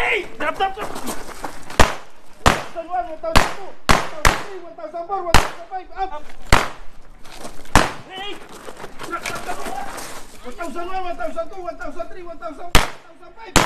Hey! Stop, stop, stop! 1001, 1002, 1003, 1004, 1005, up! Hey! 1001, 1002, 1003, 1004, 1005.